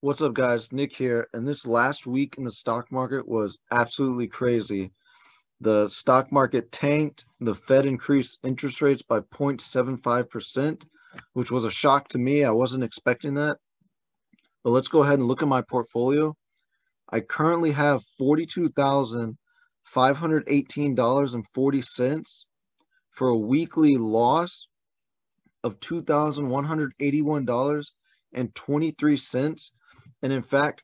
What's up, guys? Nick here. And this last week in the stock market was absolutely crazy. The stock market tanked. The Fed increased interest rates by 0.75%, which was a shock to me. I wasn't expecting that. But let's go ahead and look at my portfolio. I currently have $42,518.40 for a weekly loss of $2,181.23 and in fact,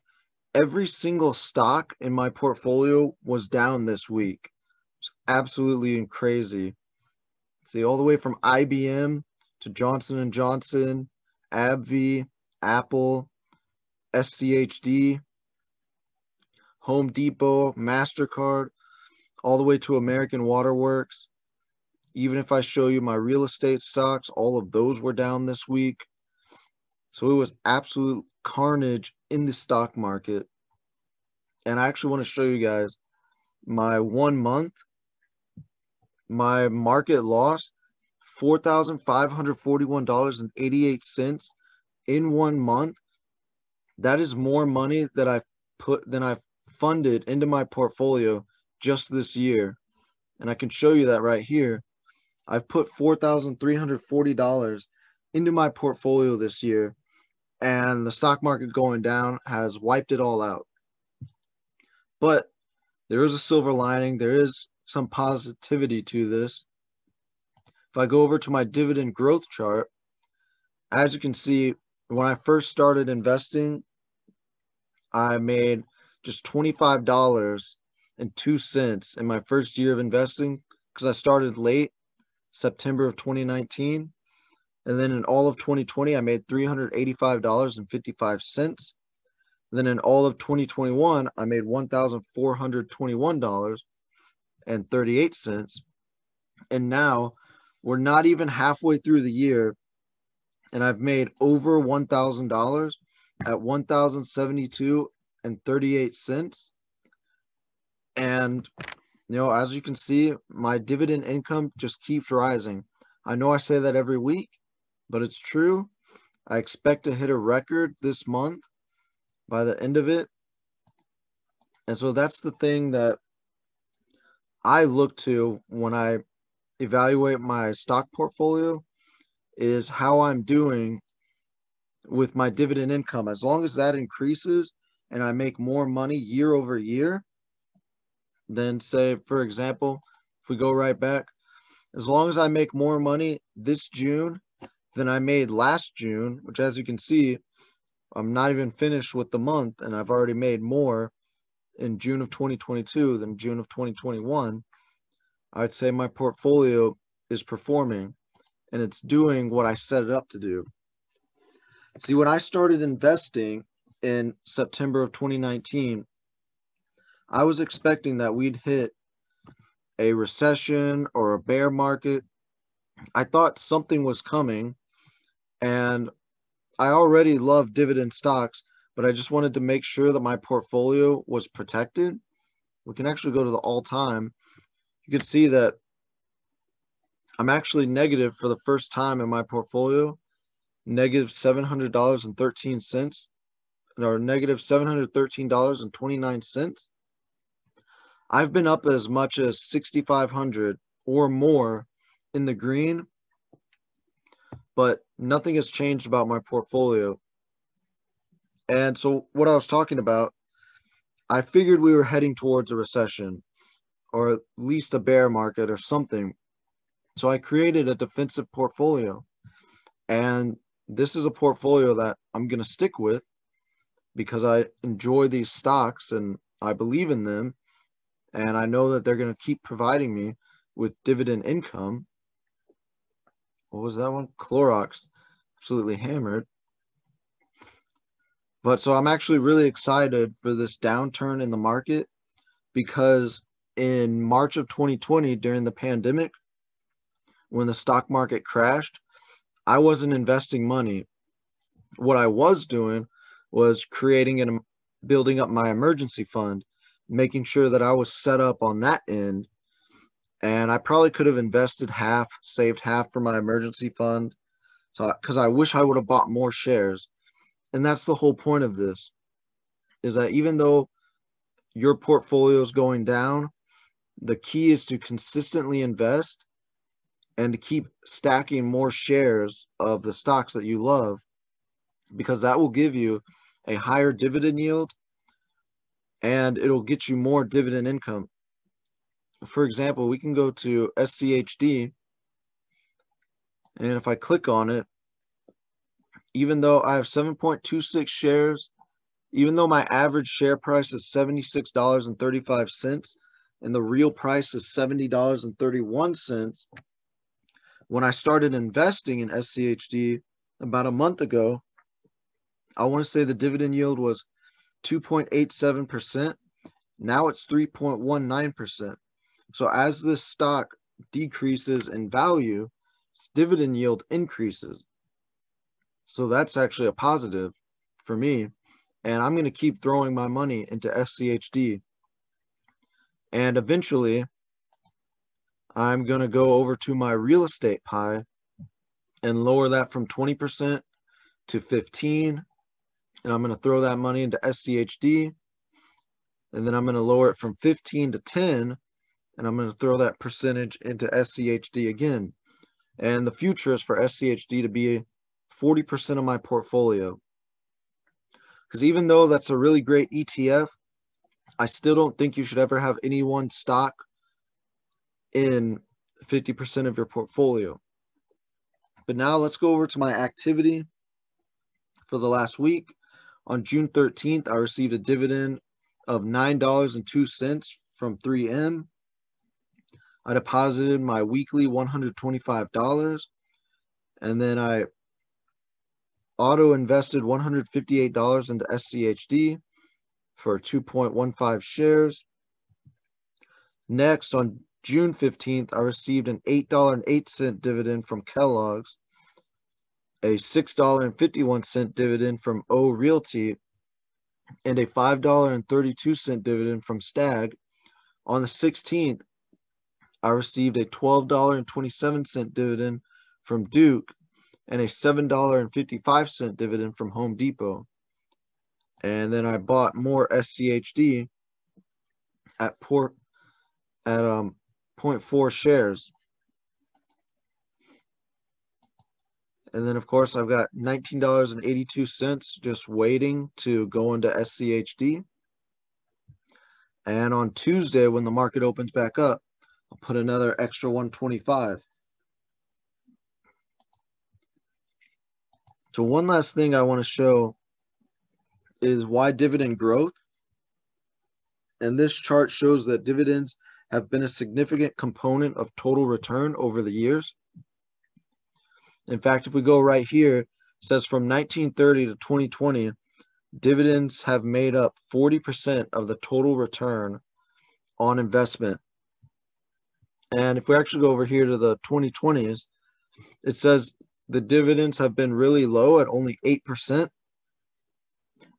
every single stock in my portfolio was down this week. Absolutely crazy. See, all the way from IBM to Johnson Johnson, AbbVie, Apple, SCHD, Home Depot, MasterCard, all the way to American Waterworks. Even if I show you my real estate stocks, all of those were down this week. So it was absolute carnage in the stock market. And I actually want to show you guys my one month, my market loss, $4,541.88 in one month. That is more money that I've put than I've funded into my portfolio just this year. And I can show you that right here. I've put $4,340 into my portfolio this year and the stock market going down has wiped it all out. But there is a silver lining. There is some positivity to this. If I go over to my dividend growth chart, as you can see, when I first started investing, I made just $25.02 in my first year of investing because I started late, September of 2019. And then in all of 2020, I made $385.55. Then in all of 2021, I made $1,421.38. And now we're not even halfway through the year, and I've made over $1,000 at $1,072 and 38 cents. And you know, as you can see, my dividend income just keeps rising. I know I say that every week, but it's true. I expect to hit a record this month by the end of it. And so that's the thing that I look to when I evaluate my stock portfolio is how I'm doing with my dividend income. As long as that increases and I make more money year over year, then say, for example, if we go right back, as long as I make more money this June than I made last June, which as you can see, I'm not even finished with the month and I've already made more in June of 2022 than June of 2021. I'd say my portfolio is performing and it's doing what I set it up to do. See, when I started investing in September of 2019, I was expecting that we'd hit a recession or a bear market. I thought something was coming and I already love dividend stocks, but I just wanted to make sure that my portfolio was protected. We can actually go to the all time. You can see that I'm actually negative for the first time in my portfolio, negative $700.13 or negative $713.29. I've been up as much as 6,500 or more in the green but nothing has changed about my portfolio. And so what I was talking about, I figured we were heading towards a recession or at least a bear market or something. So I created a defensive portfolio. And this is a portfolio that I'm going to stick with because I enjoy these stocks and I believe in them. And I know that they're going to keep providing me with dividend income what was that one? Clorox. Absolutely hammered. But so I'm actually really excited for this downturn in the market because in March of 2020, during the pandemic, when the stock market crashed, I wasn't investing money. What I was doing was creating and building up my emergency fund, making sure that I was set up on that end and I probably could have invested half, saved half for my emergency fund. So, because I wish I would have bought more shares. And that's the whole point of this is that even though your portfolio is going down, the key is to consistently invest and to keep stacking more shares of the stocks that you love because that will give you a higher dividend yield and it'll get you more dividend income. For example, we can go to SCHD and if I click on it, even though I have 7.26 shares, even though my average share price is $76.35 and the real price is $70.31, when I started investing in SCHD about a month ago, I want to say the dividend yield was 2.87%. Now it's 3.19%. So as this stock decreases in value, its dividend yield increases. So that's actually a positive for me. And I'm going to keep throwing my money into SCHD. And eventually, I'm going to go over to my real estate pie and lower that from 20% to 15. And I'm going to throw that money into SCHD. And then I'm going to lower it from 15 to 10. And I'm going to throw that percentage into SCHD again. And the future is for SCHD to be 40% of my portfolio. Because even though that's a really great ETF, I still don't think you should ever have any one stock in 50% of your portfolio. But now let's go over to my activity for the last week. On June 13th, I received a dividend of $9.02 from 3M. I deposited my weekly $125 and then I auto invested $158 into SCHD for 2.15 shares. Next, on June 15th, I received an $8.08 dividend from Kellogg's, a $6.51 dividend from O Realty, and a $5.32 dividend from Stag. On the 16th, I received a $12.27 dividend from Duke and a $7.55 dividend from Home Depot. And then I bought more SCHD at port at um 0.4 shares. And then of course I've got $19.82 just waiting to go into SCHD. And on Tuesday when the market opens back up, I'll put another extra 125. So one last thing I want to show is why dividend growth. And this chart shows that dividends have been a significant component of total return over the years. In fact, if we go right here, says from 1930 to 2020, dividends have made up 40% of the total return on investment and if we actually go over here to the 2020s, it says the dividends have been really low at only 8%.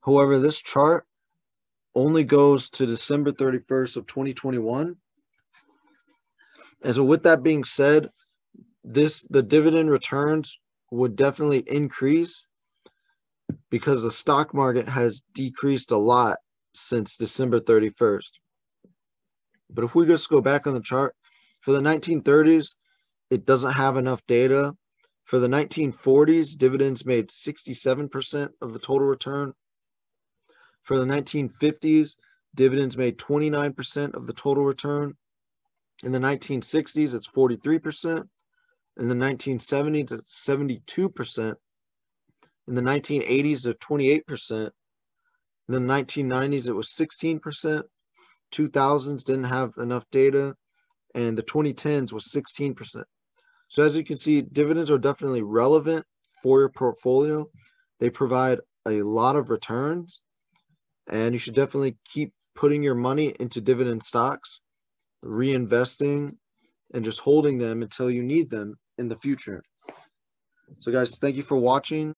However, this chart only goes to December 31st of 2021. And so with that being said, this the dividend returns would definitely increase because the stock market has decreased a lot since December 31st. But if we just go back on the chart, for the 1930s, it doesn't have enough data. For the 1940s, dividends made 67% of the total return. For the 1950s, dividends made 29% of the total return. In the 1960s, it's 43%. In the 1970s, it's 72%. In the 1980s, it's 28%. In the 1990s, it was 16%. 2000s didn't have enough data and the 2010s was 16%. So as you can see, dividends are definitely relevant for your portfolio. They provide a lot of returns and you should definitely keep putting your money into dividend stocks, reinvesting, and just holding them until you need them in the future. So guys, thank you for watching.